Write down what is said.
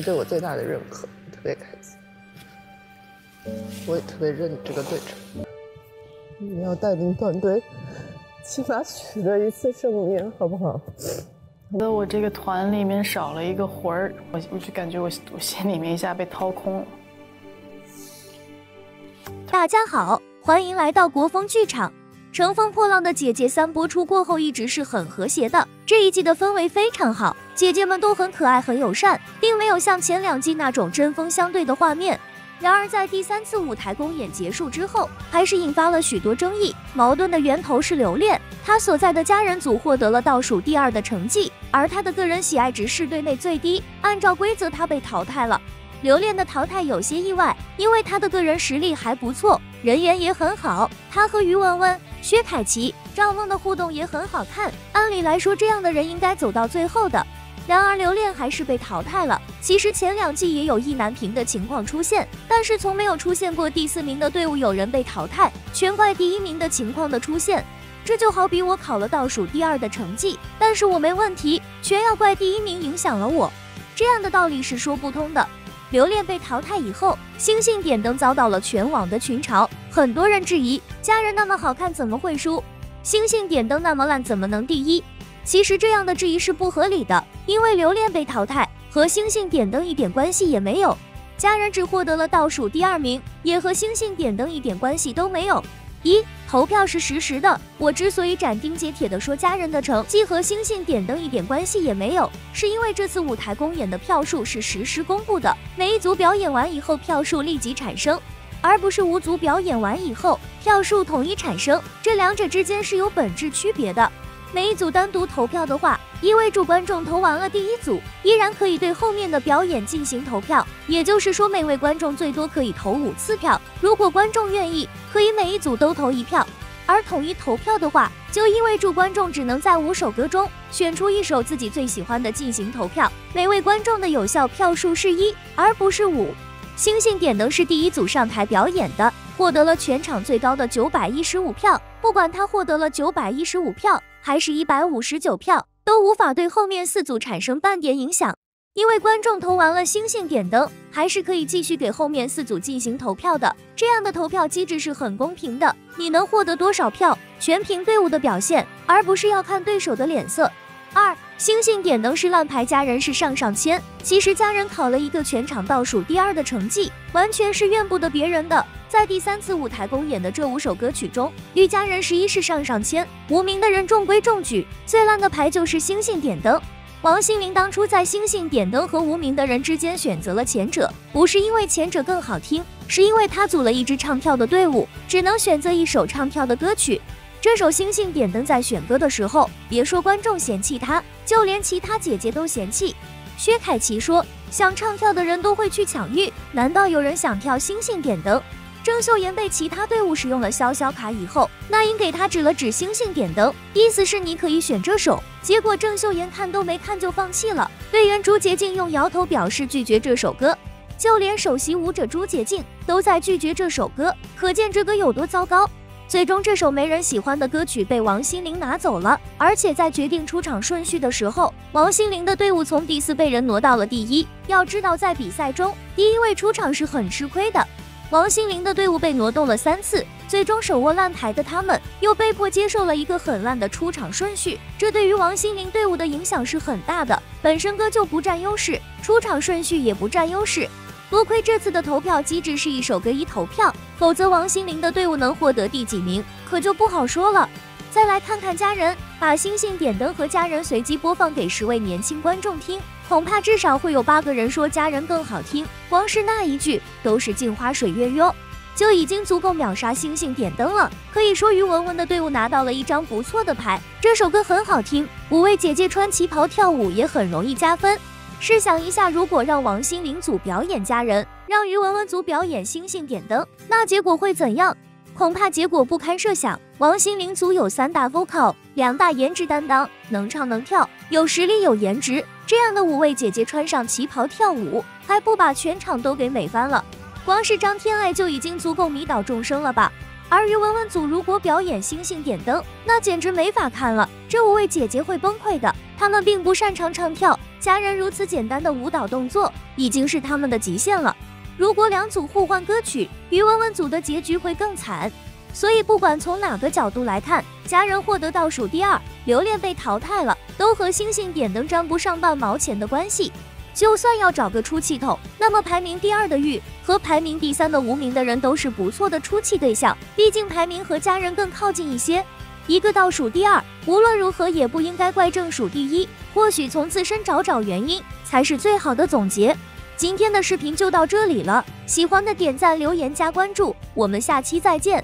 对我最大的认可，特别开心。我也特别认这个队长，你要带领团队，起码取得一次胜利，好不好？觉得我这个团里面少了一个魂儿，我我就感觉我我心里面一下被掏空了。大家好，欢迎来到国风剧场。《乘风破浪的姐姐》三播出过后，一直是很和谐的。这一季的氛围非常好，姐姐们都很可爱、很友善，并没有像前两季那种针锋相对的画面。然而，在第三次舞台公演结束之后，还是引发了许多争议。矛盾的源头是留恋，他所在的家人组获得了倒数第二的成绩，而他的个人喜爱值是队内最低，按照规则他被淘汰了。留恋的淘汰有些意外，因为他的个人实力还不错，人缘也很好。他和于文文。薛凯琪、赵梦的互动也很好看，按理来说这样的人应该走到最后的，然而留恋还是被淘汰了。其实前两季也有意难平的情况出现，但是从没有出现过第四名的队伍有人被淘汰，全怪第一名的情况的出现。这就好比我考了倒数第二的成绩，但是我没问题，全要怪第一名影响了我，这样的道理是说不通的。留恋被淘汰以后，星星点灯遭到了全网的群嘲，很多人质疑家人那么好看怎么会输？星星点灯那么烂怎么能第一？其实这样的质疑是不合理的，因为留恋被淘汰和星星点灯一点关系也没有，家人只获得了倒数第二名，也和星星点灯一点关系都没有。一投票是实时的。我之所以斩钉截铁地说家人的成绩和星星点灯一点关系也没有，是因为这次舞台公演的票数是实时公布的，每一组表演完以后票数立即产生，而不是五组表演完以后票数统一产生，这两者之间是有本质区别的。每一组单独投票的话，意味着观众投完了第一组，依然可以对后面的表演进行投票。也就是说，每位观众最多可以投五次票。如果观众愿意，可以每一组都投一票。而统一投票的话，就意味着观众只能在五首歌中选出一首自己最喜欢的进行投票。每位观众的有效票数是一，而不是五。星星点灯是第一组上台表演的，获得了全场最高的九百一十五票。不管他获得了九百一十五票。还是一百五十九票都无法对后面四组产生半点影响，因为观众投完了星星点灯，还是可以继续给后面四组进行投票的。这样的投票机制是很公平的，你能获得多少票，全凭队伍的表现，而不是要看对手的脸色。二星星点灯是烂牌，家人是上上签。其实家人考了一个全场倒数第二的成绩，完全是怨不得别人的。在第三次舞台公演的这五首歌曲中，与家人十一是上上签，无名的人中规中矩。最烂的牌就是星星点灯。王心凌当初在星星点灯和无名的人之间选择了前者，不是因为前者更好听，是因为他组了一支唱跳的队伍，只能选择一首唱跳的歌曲。这首星星点灯在选歌的时候，别说观众嫌弃他，就连其他姐姐都嫌弃。薛凯琪说：“想唱跳的人都会去抢玉，难道有人想跳星星点灯？”郑秀妍被其他队伍使用了潇潇卡以后，那英给他指了指星星点灯，意思是你可以选这首。结果郑秀妍看都没看就放弃了。队员朱洁静用摇头表示拒绝这首歌，就连首席舞者朱洁静都在拒绝这首歌，可见这歌有多糟糕。最终这首没人喜欢的歌曲被王心凌拿走了，而且在决定出场顺序的时候，王心凌的队伍从第四被人挪到了第一。要知道在比赛中，第一位出场是很吃亏的。王心凌的队伍被挪动了三次，最终手握烂牌的他们又被迫接受了一个很烂的出场顺序，这对于王心凌队伍的影响是很大的。本身歌就不占优势，出场顺序也不占优势，多亏这次的投票机制是一首歌一投票，否则王心凌的队伍能获得第几名可就不好说了。再来看看家人，把星星点灯和家人随机播放给十位年轻观众听。恐怕至少会有八个人说家人更好听，光是那一句都是镜花水月哟，就已经足够秒杀星星点灯了。可以说于文文的队伍拿到了一张不错的牌，这首歌很好听，五位姐姐穿旗袍跳舞也很容易加分。试想一下，如果让王心凌组表演家人，让于文文组表演星星点灯，那结果会怎样？恐怕结果不堪设想。王心凌组有三大 vocal，两大颜值担当，能唱能跳，有实力有颜值。这样的五位姐姐穿上旗袍跳舞，还不把全场都给美翻了？光是张天爱就已经足够迷倒众生了吧？而于文文组如果表演星星点灯，那简直没法看了。这五位姐姐会崩溃的。她们并不擅长唱跳，家人如此简单的舞蹈动作已经是他们的极限了。如果两组互换歌曲，于文文组的结局会更惨。所以不管从哪个角度来看，家人获得倒数第二，留恋被淘汰了，都和星星点灯沾不上半毛钱的关系。就算要找个出气筒，那么排名第二的玉和排名第三的无名的人都是不错的出气对象，毕竟排名和家人更靠近一些。一个倒数第二，无论如何也不应该怪正数第一，或许从自身找找原因才是最好的总结。今天的视频就到这里了，喜欢的点赞、留言、加关注，我们下期再见。